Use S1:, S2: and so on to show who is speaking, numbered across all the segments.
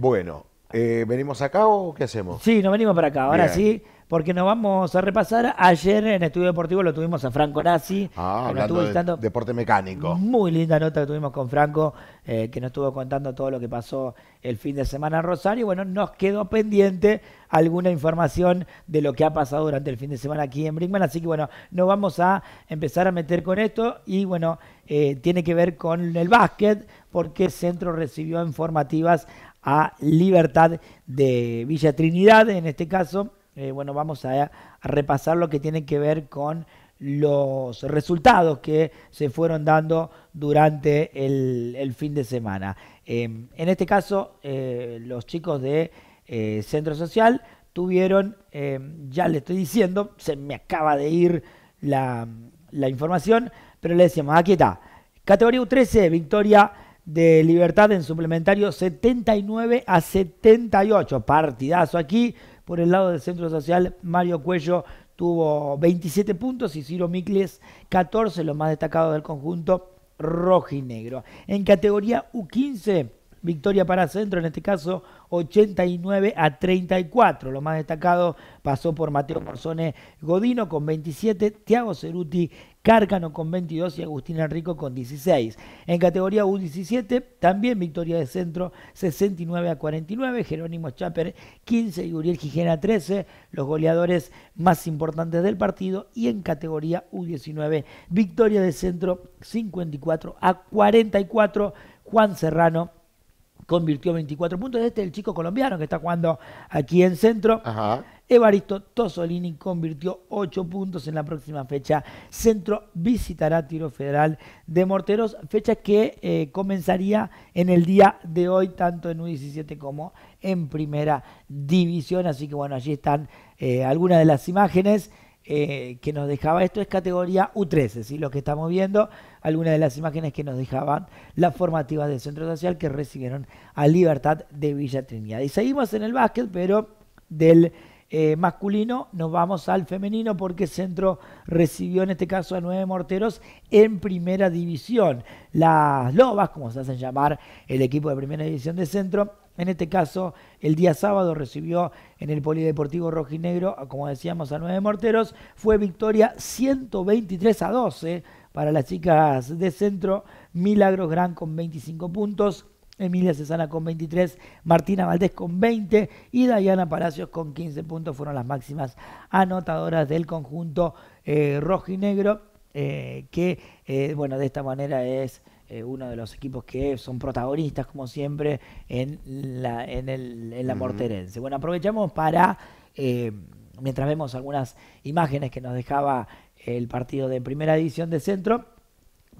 S1: Bueno, eh, ¿venimos acá o qué hacemos?
S2: Sí, nos venimos para acá. Ahora
S1: Bien.
S2: sí, porque nos vamos a repasar. Ayer en Estudio Deportivo lo tuvimos a Franco Nazzi.
S1: Ah,
S2: estuvo
S1: hablando de deporte mecánico.
S2: Muy linda nota que tuvimos con Franco, eh, que nos estuvo contando todo lo que pasó el fin de semana en Rosario. Bueno, nos quedó pendiente alguna información de lo que ha pasado durante el fin de semana aquí en Brinkman. Así que bueno, nos vamos a empezar a meter con esto. Y bueno, eh, tiene que ver con el básquet, porque Centro recibió informativas a Libertad de Villa Trinidad, en este caso. Eh, bueno, vamos a, repasar lo que tiene que ver con los resultados que se fueron dando durante el, fin de semana. Eh, en este caso, eh, los chicos de eh, Centro Social tuvieron, eh, ya le estoy diciendo, se me acaba de ir la, la información, pero le decíamos, aquí está. Categoría U13, victoria de Libertad en suplementario 79 a 78. Partidazo aquí. Por el lado del Centro Social, Mario Cuello tuvo 27 puntos y Ciro Micles 14, lo más destacado del conjunto rojinegro. En categoría U15, victoria para Centro, en este caso 89 a 34. Lo más destacado pasó por Mateo Morzone Godino con 27, Tiago Ceruti Cárcano con 22 y Agustín Enrico con 16. En categoría U17, también victoria de Centro 69 a 49, Jerónimo Chaper 15 y Uriel Gijena 13, los goleadores más importantes del partido. Y en categoría U19, victoria de Centro 54 a 44, Juan Serrano convirtió 24 puntos. Este es el chico colombiano que está jugando aquí en centro.
S1: Ajá.
S2: Evaristo Tosolini convirtió 8 puntos en la próxima fecha. Centro visitará Tiro Federal de Morteros, fecha que eh, comenzaría en el día de hoy, tanto en U17 como en Primera División. Así que bueno, allí están eh, algunas de las imágenes. Eh, que nos dejaba, esto es categoría U13, ¿sí? lo que estamos viendo, algunas de las imágenes que nos dejaban las formativas del Centro Social que recibieron a Libertad de Villa Trinidad. Y seguimos en el básquet, pero del eh, masculino nos vamos al femenino porque Centro recibió en este caso a nueve morteros en primera división. Las Lobas, como se hacen llamar el equipo de primera división de Centro, en este caso, el día sábado recibió en el Polideportivo Rojinegro, como decíamos, a nueve morteros. Fue victoria 123 a 12 para las chicas de centro. Milagros Gran con 25 puntos. Emilia Cesana con 23, Martina Valdés con 20 y Dayana Palacios con 15 puntos fueron las máximas anotadoras del conjunto eh, rojinegro, eh, que eh, bueno, de esta manera es eh, uno de los equipos que son protagonistas, como siempre, en la, en el, en la morterense. Bueno, aprovechamos para, eh, mientras vemos algunas imágenes que nos dejaba el partido de primera división de centro,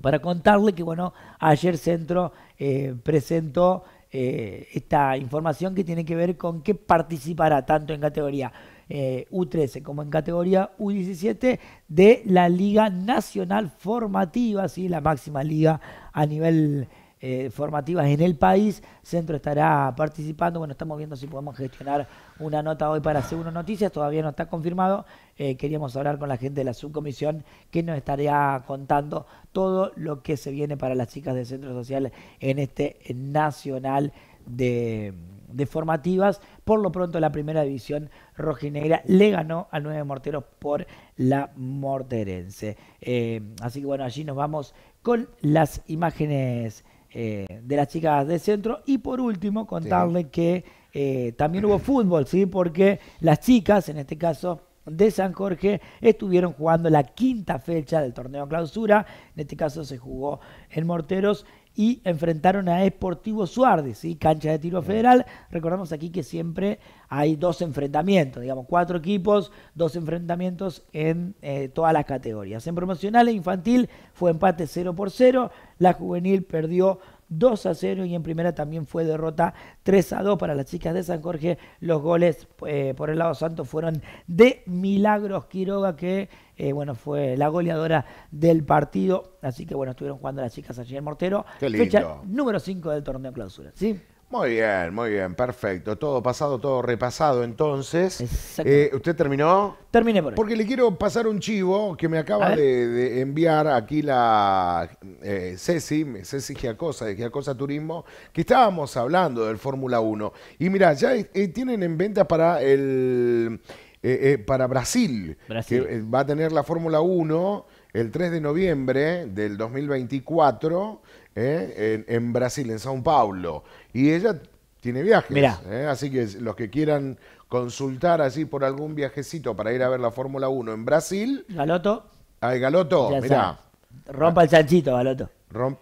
S2: para contarle que, bueno, ayer Centro eh, presentó esta información que tiene que ver con que participará tanto en categoría eh, U13 como en categoría U17 de la Liga Nacional Formativa, ¿sí? la máxima liga a nivel eh, formativa en el país. Centro estará participando. Bueno, estamos viendo si podemos gestionar una nota hoy para una noticias. Todavía no está confirmado. Eh, queríamos hablar con la gente de la subcomisión que nos estaría contando todo lo que se viene para las chicas del Centro Social en este Nacional de, de Formativas. Por lo pronto, la primera división rojinegra le ganó a nueve morteros por la morterense. Eh, así que bueno, allí nos vamos con las imágenes eh, de las chicas de centro. Y por último, contarle que eh, también hubo fútbol, ¿sí? Porque las chicas, en este caso de San Jorge, estuvieron jugando la quinta fecha del torneo clausura. En este caso se jugó en Morteros y enfrentaron a Esportivo Suárez, ¿sí? cancha de tiro federal. Recordamos aquí que siempre hay dos enfrentamientos, digamos, cuatro equipos, dos enfrentamientos en eh, todas las categorías. En promocional e infantil fue empate 0 por 0, la juvenil perdió 2 a 0 y en primera también fue derrota 3 a 2 para las chicas de San Jorge. Los goles eh, por el lado santo fueron de Milagros Quiroga, que eh, bueno, fue la goleadora del partido. Así que bueno, estuvieron jugando las chicas allí en Mortero.
S1: Qué
S2: Fecha
S1: lindo.
S2: número 5 del torneo clausura. ¿sí?
S1: Muy bien, muy bien, perfecto. Todo pasado, todo repasado entonces.
S2: Exacto.
S1: Eh, ¿Usted terminó?
S2: Terminé por.
S1: Porque le quiero pasar un chivo que me acaba de, de enviar aquí la eh, Ceci, Ceci Giacosa de Giacosa Turismo, que estábamos hablando del Fórmula 1. Y mira, ya eh, tienen en venta para el eh, eh, para Brasil,
S2: Brasil.
S1: que eh, va a tener la Fórmula 1 el 3 de noviembre del 2024 eh, en, en Brasil, en Sao Paulo. Y ella tiene viajes.
S2: Mirá.
S1: ¿eh? Así que los que quieran consultar así por algún viajecito para ir a ver la Fórmula 1 en Brasil,
S2: Galoto,
S1: ay Galoto, mirá.
S2: Rompa el chanchito, Galoto.
S1: romp...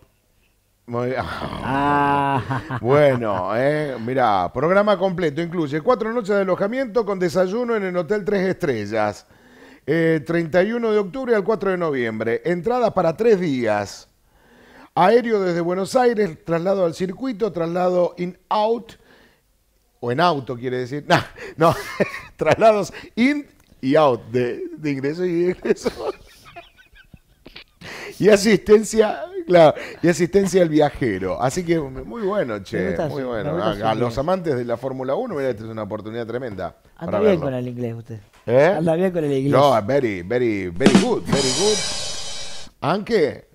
S1: Muy-
S2: Ah,
S1: Bueno, eh, mira, programa completo incluye cuatro noches de alojamiento con desayuno en el Hotel Tres Estrellas. Eh, 31 de octubre al 4 de noviembre. Entrada para tres días. Aéreo desde Buenos Aires, traslado al circuito, traslado in-out, o en auto quiere decir. No, no, traslados in y out, de, de ingreso y egreso. Y asistencia, claro, y asistencia al viajero. Así que muy bueno, che,
S2: gusta
S1: muy bueno.
S2: gusta
S1: A, los amantes de la Fórmula 1, mira, esta es una oportunidad tremenda.
S2: anda bien
S1: verlo.
S2: con el inglés usted.
S1: ¿Eh?
S2: Anda bien con el inglés.
S1: No, very, very, very good, very good. Anche